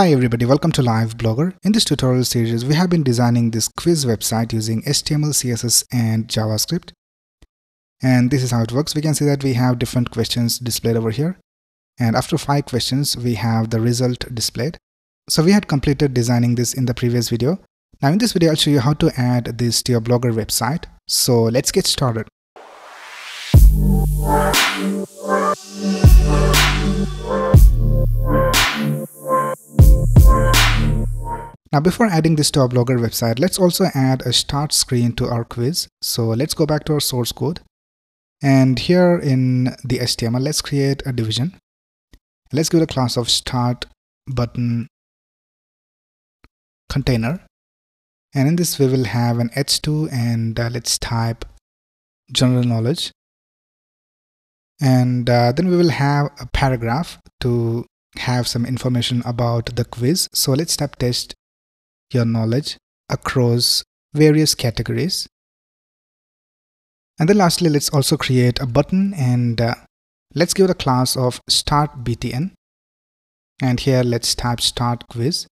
Hi everybody, welcome to Live Blogger. In this tutorial series, we have been designing this quiz website using HTML, CSS and JavaScript. And this is how it works. We can see that we have different questions displayed over here. And after five questions, we have the result displayed. So we had completed designing this in the previous video. Now in this video, I'll show you how to add this to your Blogger website. So let's get started. Now before adding this to our Blogger website, let's also add a start screen to our quiz. So let's go back to our source code. And here in the HTML, let's create a division. Let's give it a class of start button container. And in this we will have an h2 and uh, let's type general knowledge. And uh, then we will have a paragraph to have some information about the quiz. So let's type test your knowledge across various categories. And then lastly, let's also create a button and uh, let's give it a class of start btn. And here let's type start quiz.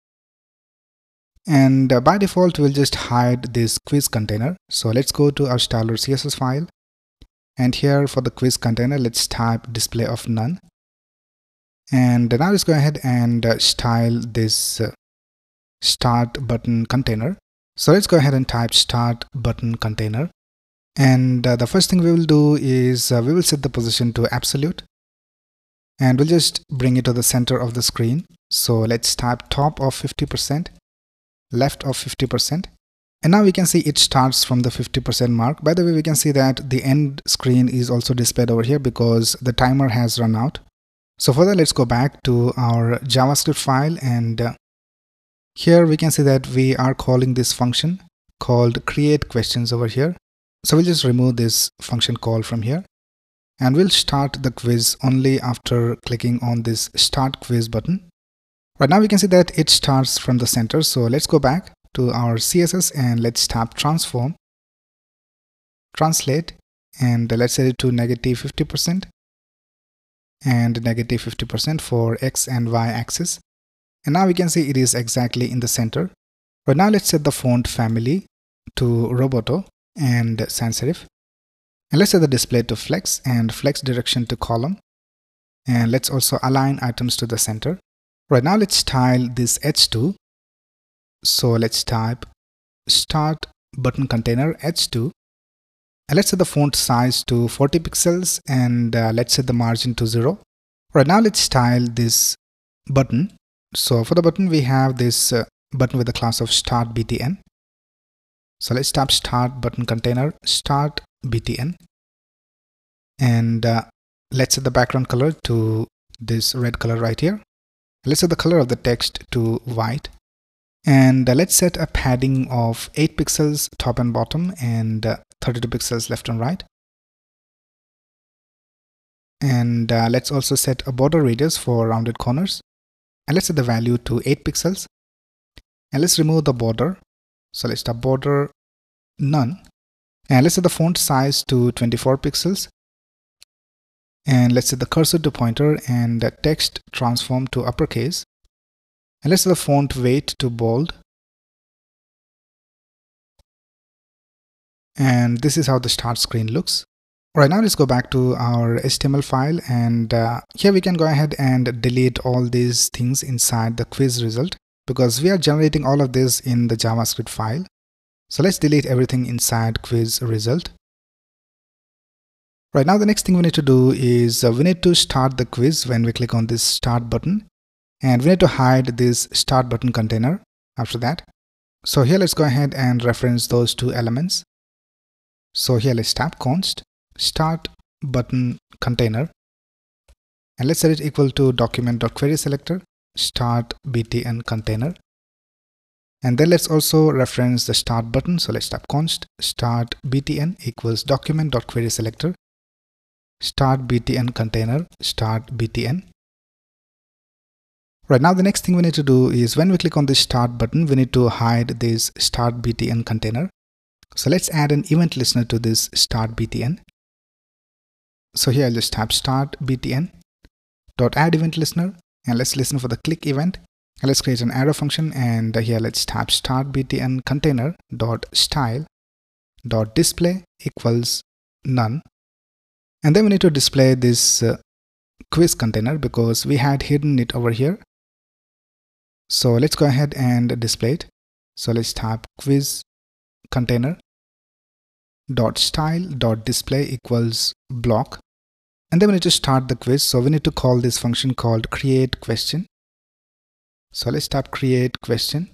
And uh, by default, we'll just hide this quiz container. So let's go to our style.css file. And here for the quiz container, let's type display of none. And now let's go ahead and uh, style this uh, start button container. So let's go ahead and type start button container. And uh, the first thing we will do is uh, we will set the position to absolute. And we'll just bring it to the center of the screen. So let's type top of 50%, left of 50%. And now we can see it starts from the 50% mark. By the way, we can see that the end screen is also displayed over here because the timer has run out. So for that, let's go back to our JavaScript file and uh, here we can see that we are calling this function called create questions over here. So we'll just remove this function call from here and we'll start the quiz only after clicking on this start quiz button. Right now we can see that it starts from the center. So let's go back to our CSS and let's tap transform, translate and let's set it to negative 50% and negative 50% for X and Y axis. And now we can see it is exactly in the center. But now let's set the font family to Roboto and sans serif. And let's set the display to flex and flex direction to column. And let's also align items to the center. Right now let's style this h2. So let's type start button container h2. And let's set the font size to 40 pixels and uh, let's set the margin to 0. Right now let's style this button so for the button, we have this uh, button with the class of start btn. So let's type start button container start btn. And uh, let's set the background color to this red color right here. Let's set the color of the text to white. And uh, let's set a padding of 8 pixels top and bottom and uh, 32 pixels left and right. And uh, let's also set a border radius for rounded corners and let's set the value to 8 pixels. And let's remove the border. So let's type border none. And let's set the font size to 24 pixels. And let's set the cursor to pointer and the text transform to uppercase. And let's set the font weight to bold. And this is how the start screen looks Right now let's go back to our HTML file and uh, here we can go ahead and delete all these things inside the quiz result because we are generating all of this in the JavaScript file. So let's delete everything inside quiz result. Right now the next thing we need to do is uh, we need to start the quiz when we click on this start button and we need to hide this start button container after that. So here let's go ahead and reference those two elements. So here let's tap const start button container. And let's set it equal to document.query selector start btn container. And then let's also reference the start button. So let's type const start btn equals document.query selector start btn container start btn right now the next thing we need to do is when we click on the start button we need to hide this start btn container. So let's add an event listener to this start btn so here I'll just type start btn dot add event listener. And let's listen for the click event. Let's create an arrow function. And here let's type start btn container dot style dot display equals none. And then we need to display this uh, quiz container because we had hidden it over here. So let's go ahead and display it. So let's type quiz container dot style dot display equals block and then we need to start the quiz so we need to call this function called create question so let's type create question.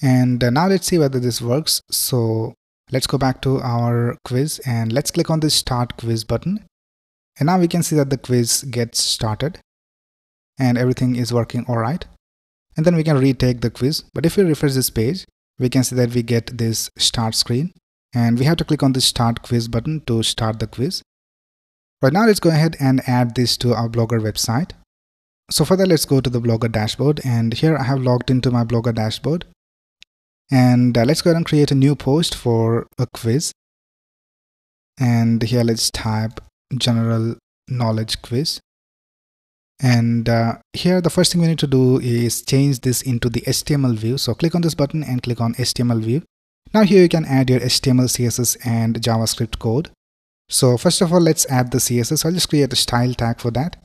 And uh, now let's see whether this works. So let's go back to our quiz and let's click on the start quiz button. And now we can see that the quiz gets started and everything is working all right. And then we can retake the quiz. But if we refresh this page, we can see that we get this start screen and we have to click on the start quiz button to start the quiz. Right now, let's go ahead and add this to our Blogger website. So for that, let's go to the Blogger dashboard and here I have logged into my Blogger dashboard. And uh, let's go ahead and create a new post for a quiz. And here let's type general knowledge quiz. And uh, here the first thing we need to do is change this into the HTML view. So click on this button and click on HTML view. Now here you can add your HTML, CSS and JavaScript code. So first of all, let's add the CSS. I'll just create a style tag for that.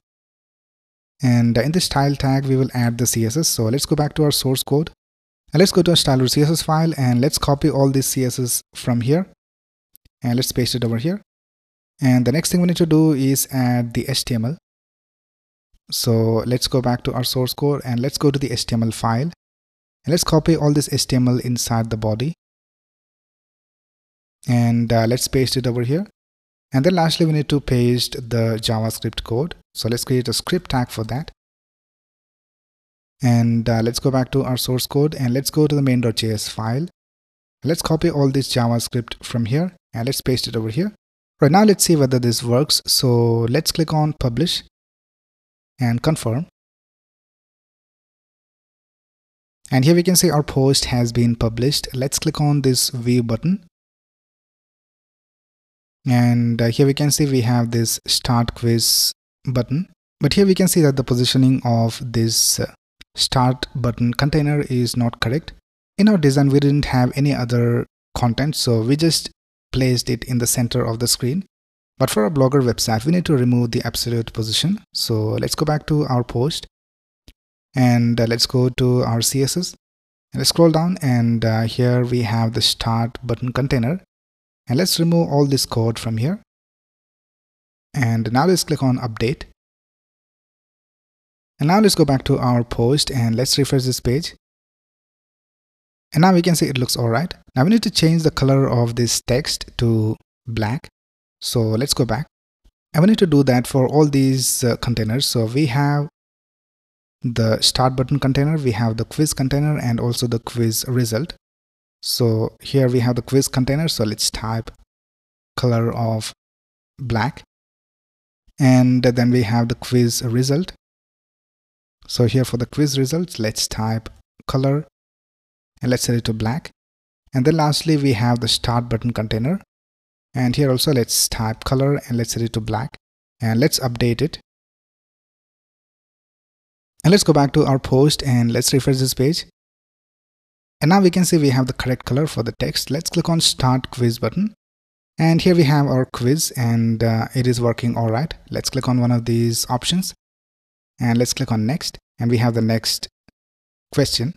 And in the style tag we will add the css so let's go back to our source code. And let's go to our style.css file and let's copy all this css from here. And let's paste it over here. And the next thing we need to do is add the html so let's go back to our source code and let's go to the html file. And let's copy all this html inside the body. And uh, let's paste it over here and then lastly, we need to paste the JavaScript code. So let's create a script tag for that. And uh, let's go back to our source code and let's go to the main.js file. Let's copy all this JavaScript from here and let's paste it over here. Right now, let's see whether this works. So let's click on publish and confirm. And here we can see our post has been published. Let's click on this view button and uh, here we can see we have this start quiz button. But here we can see that the positioning of this uh, start button container is not correct. In our design we didn't have any other content so we just placed it in the center of the screen. But for our blogger website we need to remove the absolute position. So let's go back to our post. And uh, let's go to our css and let's scroll down and uh, here we have the start button container and let's remove all this code from here. And now let's click on update. And now let's go back to our post and let's refresh this page. And now we can see it looks alright. Now we need to change the color of this text to black. So let's go back. And we need to do that for all these uh, containers. So we have the start button container, we have the quiz container and also the quiz result. So here we have the quiz container. So let's type color of black. And then we have the quiz result. So here for the quiz results, let's type color and let's set it to black. And then lastly, we have the start button container. And here also let's type color and let's set it to black. And let's update it. And let's go back to our post and let's refresh this page. And now we can see we have the correct color for the text. Let's click on start quiz button. And here we have our quiz and uh, it is working all right. Let's click on one of these options and let's click on next. And we have the next question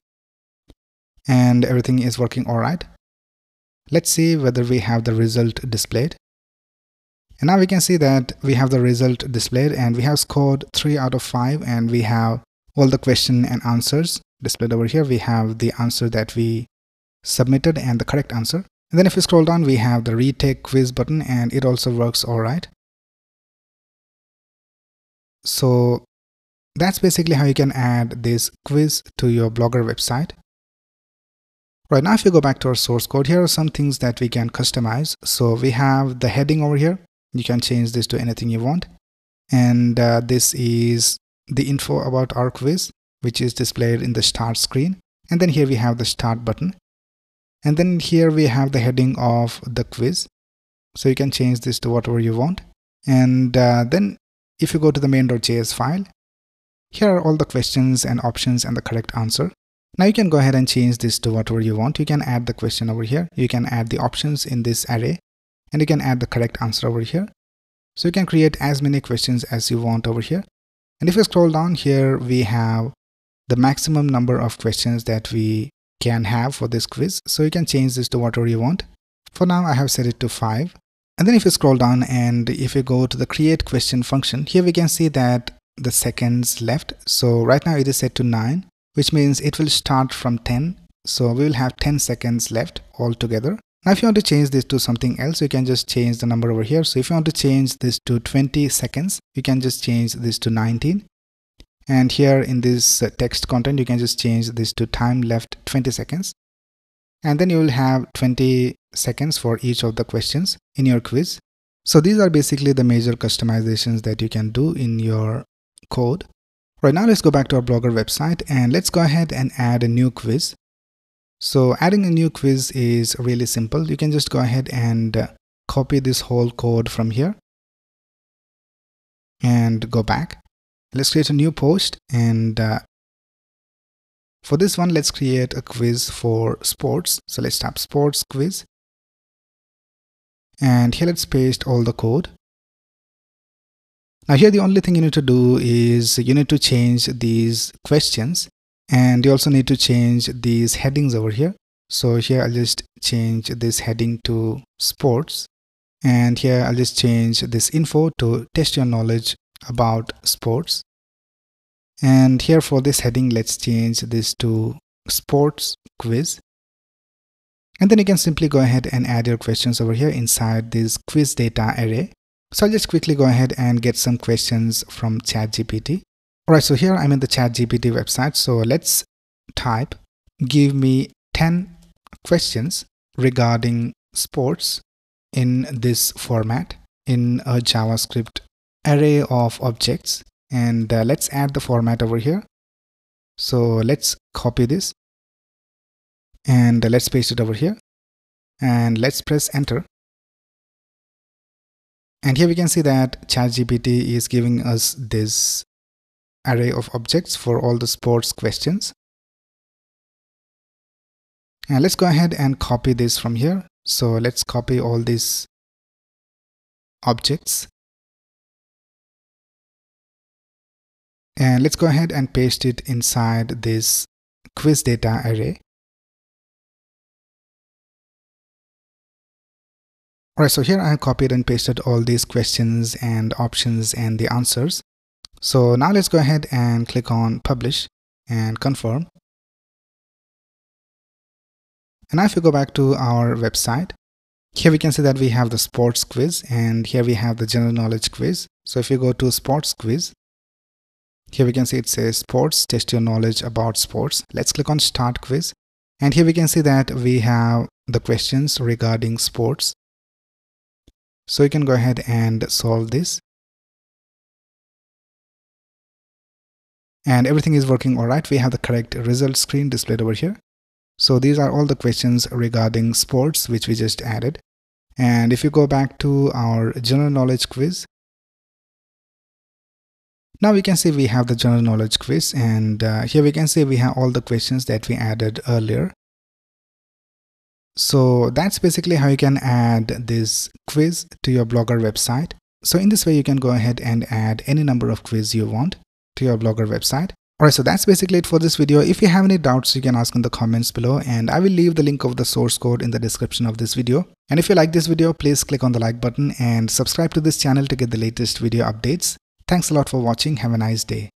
and everything is working all right. Let's see whether we have the result displayed. And now we can see that we have the result displayed and we have scored 3 out of 5 and we have all the question and answers displayed over here. We have the answer that we submitted and the correct answer. And then if we scroll down we have the retake quiz button and it also works alright so that's basically how you can add this quiz to your blogger website. Right now if you go back to our source code here are some things that we can customize. So we have the heading over here. You can change this to anything you want. And uh, this is the info about our quiz which is displayed in the start screen and then here we have the start button and then here we have the heading of the quiz so you can change this to whatever you want and uh, then if you go to the main.js file Here are all the questions and options and the correct answer. Now you can go ahead and change this to whatever you want. You can add the question over here. You can add the options in this array and you can add the correct answer over here. So you can create as many questions as you want over here. And if you scroll down here, we have the maximum number of questions that we can have for this quiz. So you can change this to whatever you want. For now, I have set it to 5. And then if you scroll down and if you go to the create question function, here we can see that the seconds left. So right now it is set to 9 which means it will start from 10. So we will have 10 seconds left altogether. Now if you want to change this to something else, you can just change the number over here. So if you want to change this to 20 seconds, you can just change this to 19. And here in this uh, text content, you can just change this to time left 20 seconds. And then you will have 20 seconds for each of the questions in your quiz. So these are basically the major customizations that you can do in your code. Right now let's go back to our Blogger website and let's go ahead and add a new quiz. So adding a new quiz is really simple. You can just go ahead and uh, copy this whole code from here and go back. Let's create a new post and uh, for this one let's create a quiz for sports. So let's type sports quiz and here let's paste all the code now here the only thing you need to do is you need to change these questions and you also need to change these headings over here. So here I'll just change this heading to sports and here I'll just change this info to test your knowledge about sports. And here for this heading, let's change this to sports quiz. And then you can simply go ahead and add your questions over here inside this quiz data array. So I'll just quickly go ahead and get some questions from ChatGPT. Alright, so here I'm in the ChatGPT website. So let's type, give me 10 questions regarding sports in this format in a JavaScript array of objects. And uh, let's add the format over here. So let's copy this and uh, let's paste it over here and let's press enter and here we can see that ChatGPT is giving us this array of objects for all the sports questions. And let's go ahead and copy this from here. So let's copy all these objects. And let's go ahead and paste it inside this quiz data array. Alright, so here I have copied and pasted all these questions and options and the answers. So now let's go ahead and click on publish and confirm. And now if we go back to our website, here we can see that we have the sports quiz and here we have the general knowledge quiz. So if you go to sports quiz, here we can see it says sports, test your knowledge about sports. Let's click on start quiz. And here we can see that we have the questions regarding sports. So you can go ahead and solve this. And everything is working alright. We have the correct result screen displayed over here. So these are all the questions regarding sports which we just added. And if you go back to our general knowledge quiz, now we can see we have the general knowledge quiz and uh, here we can see we have all the questions that we added earlier. So that's basically how you can add this quiz to your Blogger website. So in this way, you can go ahead and add any number of quiz you want to your Blogger website. Alright, so that's basically it for this video. If you have any doubts, you can ask in the comments below and I will leave the link of the source code in the description of this video. And if you like this video, please click on the like button and subscribe to this channel to get the latest video updates. Thanks a lot for watching. Have a nice day.